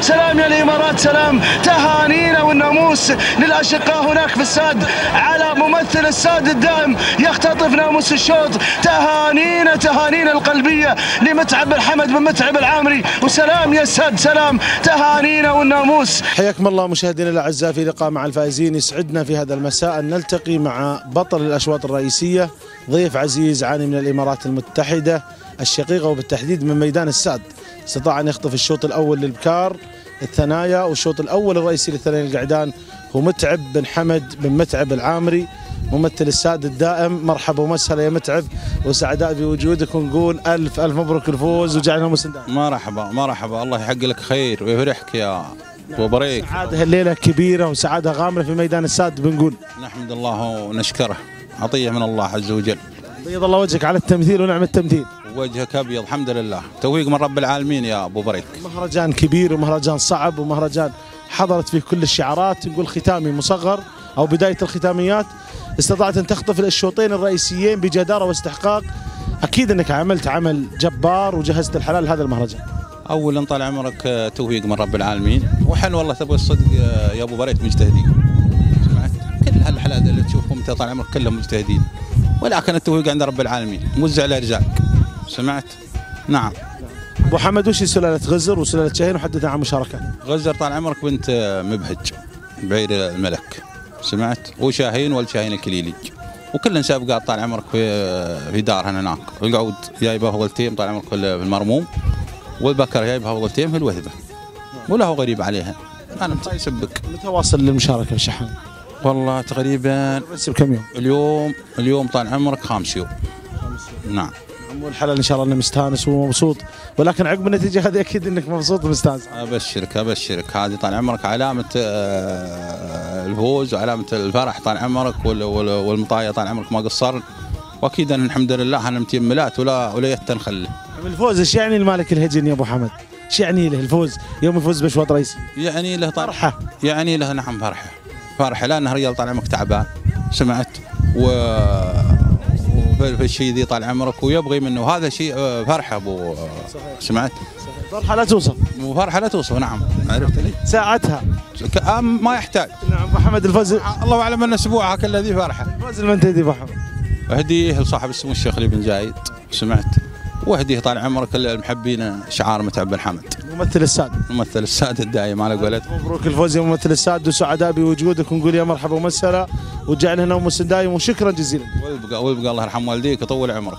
سلام يا الإمارات سلام. تهانينا والناموس للأشقاء هناك في الساد على ممثل الساد الدائم يختطف ناموس الشوط. تهانينا تهانينا القلبية. لمتعب بن حمد بن متعب العامري. وسلام يا الساد سلام. تهانينا والناموس. حياكم الله مشاهدينا الأعزاء في لقاء مع الفائزين. يسعدنا في هذا المساء أن نلتقي مع بطل الأشواط الرئيسية ضيف عزيز عاني من الإمارات المتحدة الشقيقه وبالتحديد من ميدان الساد استطاع أن يخطف الشوط الأول للبكار الثنايا والشوط الأول الرئيسي للثنايا القعدان هو متعب بن حمد بن متعب العامري. ممثل الساد الدائم مرحبا ومسهلا يا متعب وسعداء بوجودك ونقول ألف ألف مبروك الفوز وجعلنا مسندان مرحبا مرحبا. الله يحق لك خير ويفرحك يا أبو بريك. سعادة الليلة كبيرة وسعادة غامرة في ميدان الساد بنقول. نحمد الله ونشكره. عطية من الله عز وجل. بيض الله وجهك على التمثيل ونعم التمثيل. وجهك أبيض الحمد لله. توفيق من رب العالمين يا أبو بريك. مهرجان كبير ومهرجان صعب ومهرجان حضرت فيه كل الشعارات. نقول ختامي مصغر. أو بداية الختاميات استطعت أن تخطف الشوطين الرئيسيين بجدارة واستحقاق. أكيد أنك عملت عمل جبار وجهزت الحلال لهذا المهرجان. اولا طال عمرك آه، توفيق من رب العالمين. وحنا والله تبغى الصدق آه، يا أبو بريك مجتهدين. سمعت؟ كل هالحلال اللي تشوفهم أنت طال عمرك كلهم مجتهدين. ولكن التوفيق عند رب العالمين. موزع الارزاق سمعت؟ نعم. أبو حمد وش سلالة غزر وسلالة شاهين وحدثنا عن مشاركات غزر طال عمرك بنت آه، مبهج بعير الملك. سمعت؟ وشاهين والشاهين الكليلي وكلن سابقات طال عمرك في في دارهن هناك. القعود جايبه افضلتين طال عمرك في المرموم. والبكر جايبها افضلتين في الوثبه ولا هو غريب عليها. أنا متى يسبك. متى واصل للمشاركه الشحن؟ والله تقريبا بس بكم يوم؟ اليوم اليوم طال عمرك خامس يوم. نعم. والحلال إن شاء الله انه مستانس ومبسوط. ولكن عقب النتيجة هذه أكيد إنك مبسوط ومستانس. أبشرك أبشرك. هذه طال عمرك علامة آه، الفوز وعلامة الفرح طال عمرك وال- وال- والمطايا طال عمرك ما قصرن. وأكيد أن الحمد لله أنا متيملات ولا ولا يت نخله الفوز إيش يعني المالك الهجن يا أبو حمد؟ إيش يعني له الفوز؟ يوم يفوز باشواط رئيسي؟ يعني له طال فرحة. يعني له نعم فرحة. فرحة لأنه رجال طال عمرك تعبان سمعت. و في الشيء ذي طال عمرك ويبغي منه. هذا شيء آه، فرحه أبو سمعت؟ فرحة لا توصف. وفرحه لا توصف نعم. عرفت لي؟ ساعتها. آه، ما يحتاج. نعم ابو حمد الفوز الله أعلم أن اسبوعها كله ذي فرحة. الفوز من تهدي ابو حمد اهديه لصاحب السمو الشيخ علي بن زايد. سمعت؟ واهديه طال عمرك المحبين شعار متعب بن حمد ممثل الساد ممثل السادة الدايم على قولت. مبروك الفوز يا ممثل الساد وسعداء بوجودك ونقول يا مرحبا ومسهلا. وجعلنا هنا ومسن دايم وشكرا جزيلا. والبقى والبقى الله يرحم والديك ويطول عمرك.